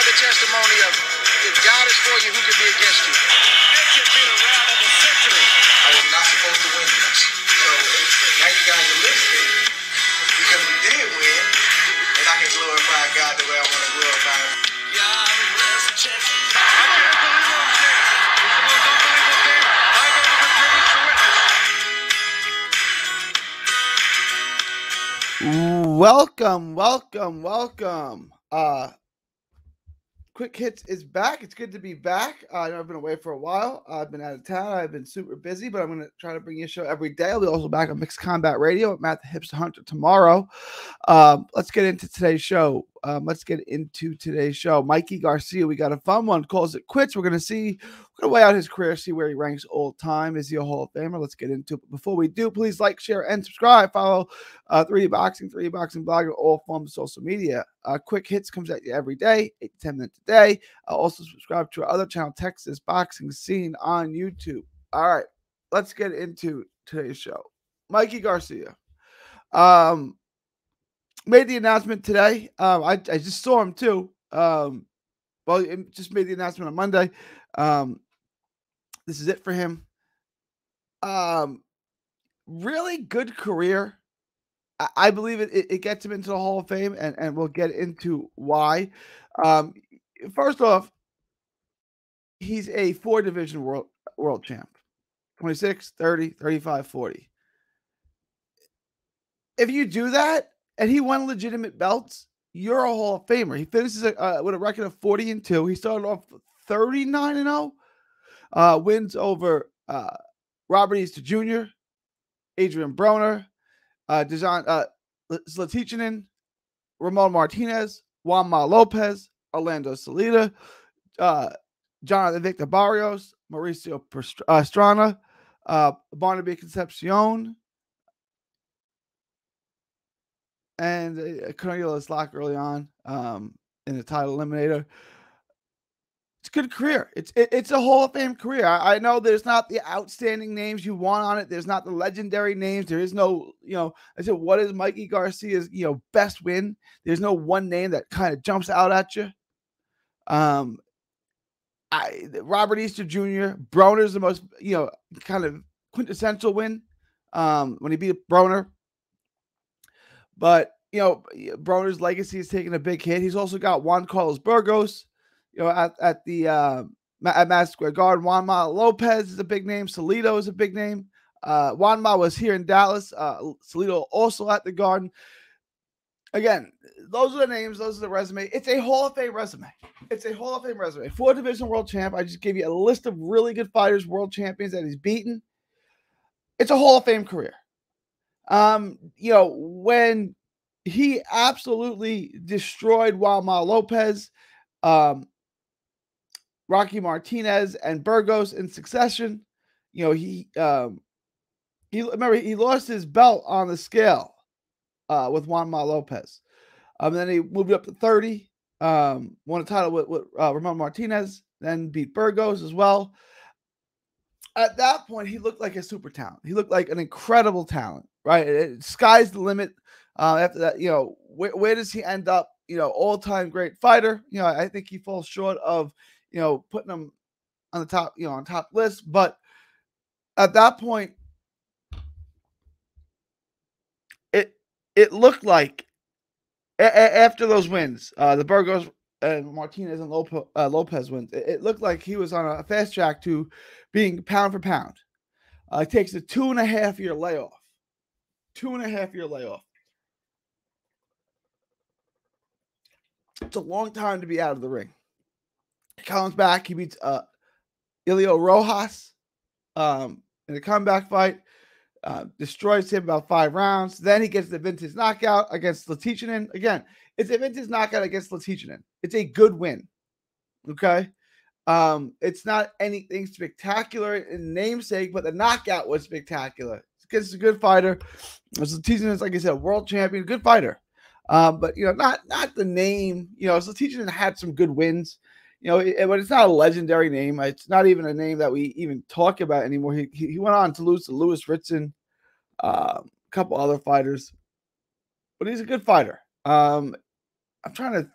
another testimony of if God is for you, who can be against you? It could be the round of the century. I was not supposed to win this. So now you guys are listening because we did win, and I can glorify God the way I want to glorify Him. God bless the champions. I can't believe I'm seeing. It's the most unbelievable thing I've ever been privileged to witness. Welcome, welcome, welcome. Uh Quick Hits is back. It's good to be back. Uh, I know I've been away for a while. I've been out of town. I've been super busy, but I'm going to try to bring you a show every day. I'll be also back on Mixed Combat Radio with Matt the Hipster Hunter tomorrow. Um, let's get into today's show. Um, let's get into today's show. Mikey Garcia, we got a fun one. Calls it quits. We're going to see, we're going to weigh out his career, see where he ranks all time. Is he a Hall of Famer? Let's get into it. But before we do, please like, share, and subscribe. Follow uh, 3D Boxing, 3D Boxing Blog, all forms of social media. Uh, quick hits comes at you every day, 8 to 10 minutes a day. Uh, also, subscribe to our other channel, Texas Boxing Scene on YouTube. All right, let's get into today's show. Mikey Garcia. Um, made the announcement today. Um, I, I just saw him too. Um, well, just made the announcement on Monday. Um, this is it for him. Um, really good career. I, I believe it, it, it gets him into the Hall of Fame, and, and we'll get into why. Um, first off, he's a four division world world champ 26, 30, 35, 40. If you do that, and he won legitimate belts, you're a Hall of Famer. He finishes uh, with a record of 40 and 2. He started off 39 and 0. Uh, wins over uh, Robert Easter Jr., Adrien Broner, uh, Dejan uh, Ramon Martinez, Juanma Lopez, Orlando Salido, uh, Jonathan Victor Barros, Mauricio Pastrana, uh, Bernabe Concepcion, and uh, Cornelius Lock early on um, in the title eliminator. It's a good career. It's it, it's a Hall of Fame career. I, I, know there's not the outstanding names you want on it. There's not the legendary names. There is no, you know, I said, what is Mikey Garcia's, you know, best win? There's no one name that kind of jumps out at you. Um, I Robert Easter Jr. Broner's the most, you know, kind of quintessential win. Um, when he beat Broner. But you know, Broner's legacy is taking a big hit. He's also got Juan Carlos Burgos, you know, at, at the uh, at Madison Square Garden. Juanma Lopez is a big name. Salido is a big name. Uh, Juanma was here in Dallas. Uh, Salido also at the Garden. Again, those are the names. Those are the resume. It's a Hall of Fame resume. It's a Hall of Fame resume. Four division world champ. I just gave you a list of really good fighters, world champions that he's beaten. It's a Hall of Fame career. Um, you know, when he absolutely destroyed Juanma Lopez, um, Rocky Martinez, and Burgos in succession. You know, he um, he remember he lost his belt on the scale uh, with Juanma Lopez. Um, then he moved up to 30, um, won a title with, with uh, Ramon Martinez, then beat Burgos as well. At that point, he looked like a super talent. He looked like an incredible talent, right? It, it, sky's the limit. Uh, after that, you know, where, where does he end up? You know, all time great fighter. You know, I think he falls short of, you know, putting him on the top, you know, on top list. But at that point, it it looked like a- a- after those wins, uh, the Burgos and Martinez and Lopez, uh, Lopez wins, it, it, looked like he was on a fast track to being pound for pound. Uh, it takes a two and a half year layoff. Two and a half year layoff. It's a long time to be out of the ring. He comes back. He beats uh, Elio Rojas um, in a comeback fight. Uh, destroys him about five rounds. Then he gets the vintage knockout against Zlaticanin. Again, it's a vintage knockout against Zlaticanin. It's a good win. Okay. Um, it's not anything spectacular in namesake, but the knockout was spectacular. Because it's a good fighter. Zlaticanin is, like I said, world champion, good fighter. Um, but you know, not not the name. You know, Zlaticanin had some good wins you know, it, but it's not a legendary name. It's not even a name that we even talk about anymore. He he went on to lose to Lewis Ritson, uh, a couple other fighters, but he's a good fighter. Um, I'm trying to.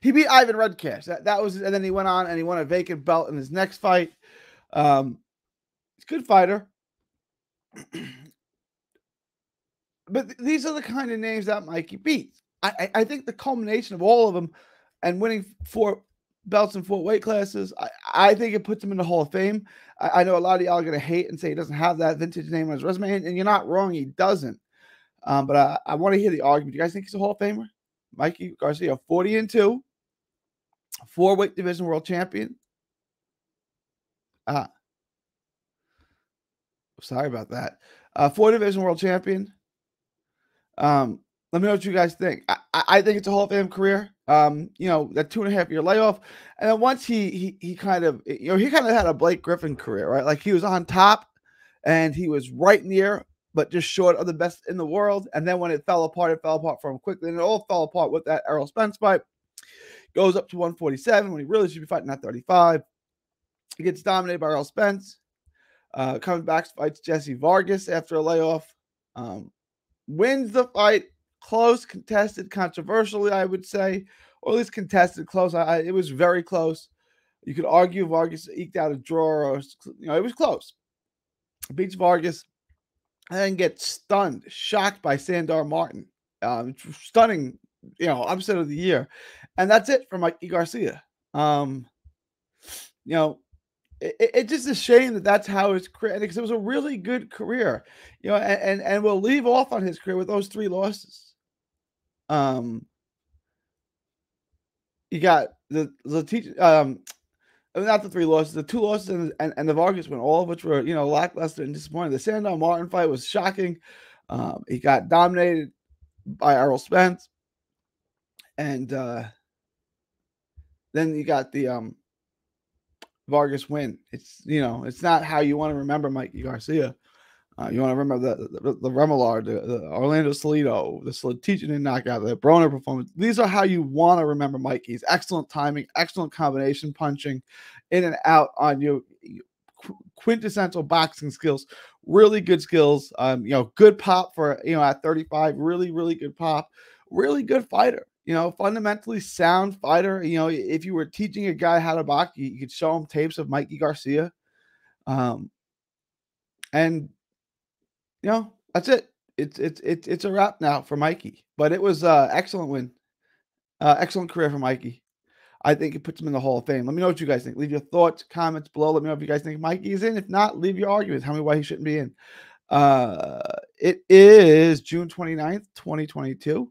he beat Ivan Redkach. That that was, and then he went on and he won a vacant belt in his next fight. Um, he's a good fighter. but th- these are the kind of names that Mikey beats. I, I, I think the culmination of all of them and winning four belts in four weight classes, I, I think it puts him in the Hall of Fame. I, I know a lot of y'all are going to hate and say he doesn't have that vintage name on his resume, and, and you're not wrong, he doesn't. Um, but I, I want to hear the argument. Do you guys think he's a Hall of Famer? Mikey Garcia, 40 and 2, four weight division world champion. Ah, sorry about that. Uh, four division world champion. Um, let me know what you guys think. I, I think it's a Hall of Fame career. Um, you know, that two and a half year layoff. And then once he he he kind of you know, he kind of had a Blake Griffin career, right? Like he was on top and he was right near, but just short of the best in the world. And then when it fell apart, it fell apart for him quickly. And it all fell apart with that Errol Spence fight. Goes up to 147 when he really should be fighting at 35. He gets dominated by Errol Spence. Uh, comes back, fights Jessie Vargas after a layoff. Um, wins the fight, close, contested, controversially, I would say, or at least contested, close. I, I- it was very close. You could argue Vargas eked out a draw, or you know, it was close. Beats Vargas, and then gets stunned, shocked by Sandor Martin. Um, stunning, you know, upset of the year, and that's it for Mikey Garcia. Um, you know, it, it- it's just a shame that that's how his career because it was a really good career, you know, and, and and we'll leave off on his career with those three losses. Um, you got the the teach um, uh, not the three losses, the two losses and and, and the Vargas win, all of which were you know lackluster and disappointing. The Sandor Martin fight was shocking. Um, he got dominated by Errol Spence, and uh, then you got the um Vargas win. It's you know, it's not how you want to remember Mikey Garcia. Uh, you want to remember the the, the Remillard, the, the Orlando Salido, the Zlaticanin knockout, the Broner performance. These are how you want to remember Mikey's excellent timing, excellent combination punching, in and out on you, you- quintessential boxing skills, really good skills. Um, you know, good pop for you know at 35, really really good pop, really good fighter you know, fundamentally sound fighter. You know, if you were teaching a guy how to box, you, you could show him tapes of Mikey Garcia. Um, and you know, that's it. It's it's it's it's a wrap now for Mikey. But it was uh excellent win. Uh excellent career for Mikey. I think it puts him in the Hall of Fame. Let me know what you guys think. Leave your thoughts, comments below. Let me know if you guys think Mikey is in. If not, leave your arguments. Tell me why he shouldn't be in. Uh it is June 29th, 2022